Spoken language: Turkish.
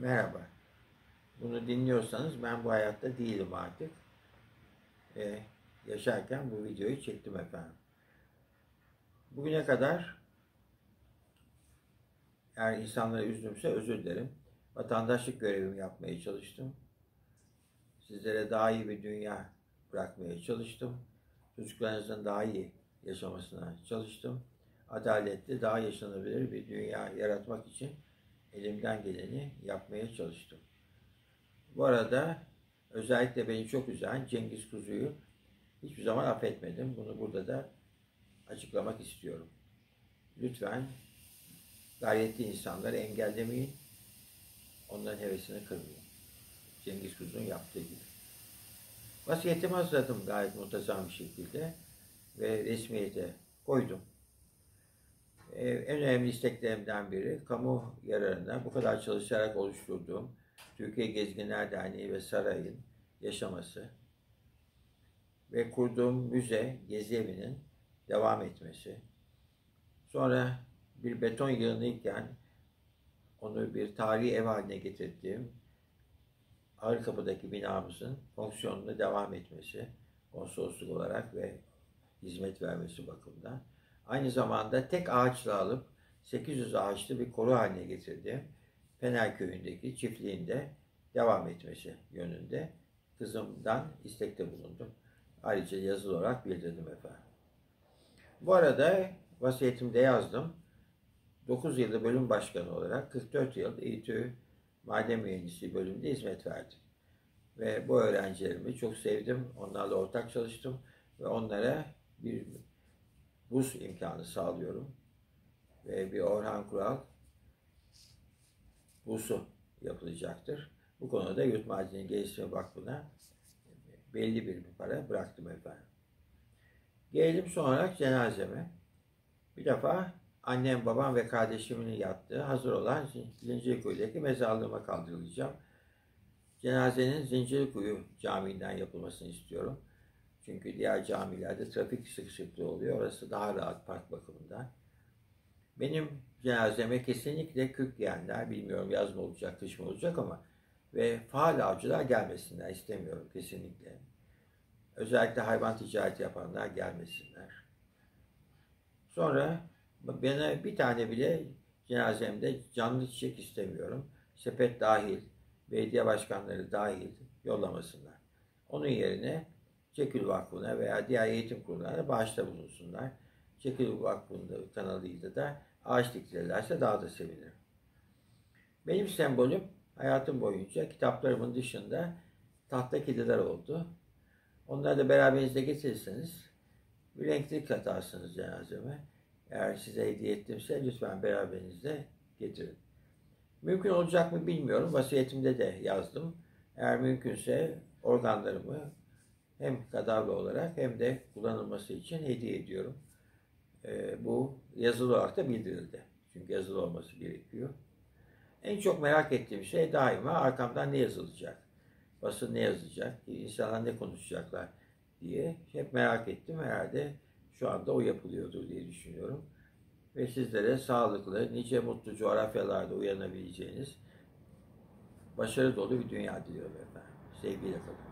Merhaba. Bunu dinliyorsanız ben bu hayatta değilim artık. Ee, yaşarken bu videoyu çektim efendim. Bugüne kadar eğer insanları üzdümse özür dilerim. Vatandaşlık görevimi yapmaya çalıştım. Sizlere daha iyi bir dünya bırakmaya çalıştım. Çocuklarınızın daha iyi yaşamasına çalıştım. Adaletli, daha yaşanabilir bir dünya yaratmak için elimden geleni yapmaya çalıştım. Bu arada özellikle beni çok üzen Cengiz Kuzu'yu hiçbir zaman affetmedim. Bunu burada da açıklamak istiyorum. Lütfen gayretli insanları engellemeyin. Onların hevesini kırmayın. Cengiz Kuzu'nun yaptığı gibi. Vasiyetimi hazırladım gayet muntazam bir şekilde ve resmiyete koydum. Ee, en önemli isteklerimden biri kamu yararına bu kadar çalışarak oluşturduğum Türkiye Gezginler Derneği ve Saray'ın yaşaması ve kurduğum müze, gezi evinin devam etmesi. Sonra bir beton yığınıyken onu bir tarihi ev haline getirdiğim Ağırkapı'daki binamızın fonksiyonunu devam etmesi, konsolosluk olarak ve hizmet vermesi bakımından. Aynı zamanda tek ağaçla alıp 800 ağaçlı bir koru haline getirdiğim Fener Köyü'ndeki çiftliğinde devam etmesi yönünde kızımdan istekte bulundum. Ayrıca yazılı olarak bildirdim efendim. Bu arada vasiyetimde yazdım. 9 yılda bölüm başkanı olarak 44 yıl İTÜ Maden Mühendisliği bölümünde hizmet verdim. Ve bu öğrencilerimi çok sevdim. Onlarla ortak çalıştım ve onlara bir burs imkanı sağlıyorum. Ve bir Orhan Kural bursu yapılacaktır. Bu konuda Yurt Madeni Geliştirme Vakfı'na belli bir para bıraktım efendim. Gelelim sonra cenazeme. Bir defa annem, babam ve kardeşimin yattığı hazır olan Zincirkuyu'daki mezarlığıma kaldırılacağım. Cenazenin Zincirkuyu Camii'nden yapılmasını istiyorum. Çünkü diğer camilerde trafik sıkışıklığı oluyor. Orası daha rahat park bakımından. Benim cenazeme kesinlikle kürk giyenler, bilmiyorum yaz mı olacak, kış mı olacak ama ve faal avcılar gelmesinler istemiyorum kesinlikle. Özellikle hayvan ticareti yapanlar gelmesinler. Sonra bana bir tane bile cenazemde canlı çiçek istemiyorum. Sepet dahil, belediye başkanları dahil yollamasınlar. Onun yerine Çekül Vakfı'na veya diğer eğitim kurumlarına bağışta bulunsunlar. Çekül Vakfı'nın kanalıyla da ağaç diktirirlerse daha da sevinirim. Benim sembolüm hayatım boyunca kitaplarımın dışında tahta kediler oldu. Onları da beraberinizde getirirseniz bir renkli katarsınız cenazeme. Eğer size hediye ettimse lütfen beraberinizde getirin. Mümkün olacak mı bilmiyorum. Vasiyetimde de yazdım. Eğer mümkünse organlarımı hem kadavra olarak hem de kullanılması için hediye ediyorum. E, bu yazılı olarak da bildirildi. Çünkü yazılı olması gerekiyor. En çok merak ettiğim şey daima arkamdan ne yazılacak? Basın ne yazacak? İnsanlar ne konuşacaklar diye hep merak ettim. Herhalde şu anda o yapılıyordur diye düşünüyorum. Ve sizlere sağlıklı, nice mutlu coğrafyalarda uyanabileceğiniz başarı dolu bir dünya diliyorum efendim. Sevgiyle kalın.